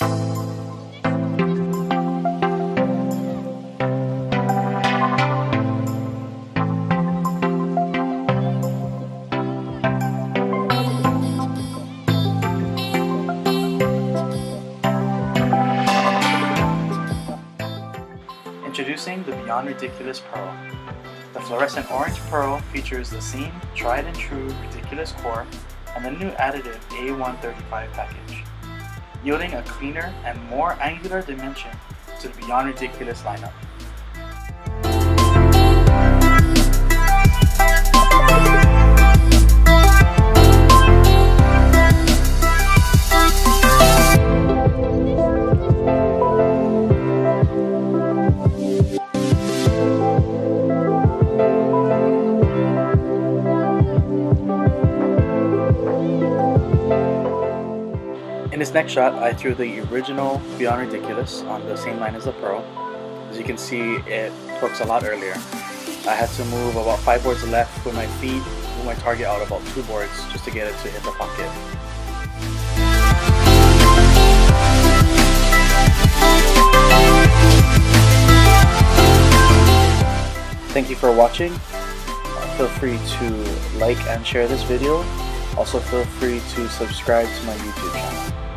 Introducing the Beyond Ridiculous Pearl. The fluorescent orange pearl features the same tried and true Ridiculous core and the new additive A135 package, yielding a cleaner and more angular dimension to the Beyond Ridiculous lineup. In this next shot, I threw the original Beyond Ridiculous on the same line as the Pearl. As you can see, it torques a lot earlier. I had to move about 5 boards left with my feet, move my target out about 2 boards just to get it to hit the pocket. Thank you for watching. Uh, feel free to like and share this video. Also feel free to subscribe to my YouTube channel.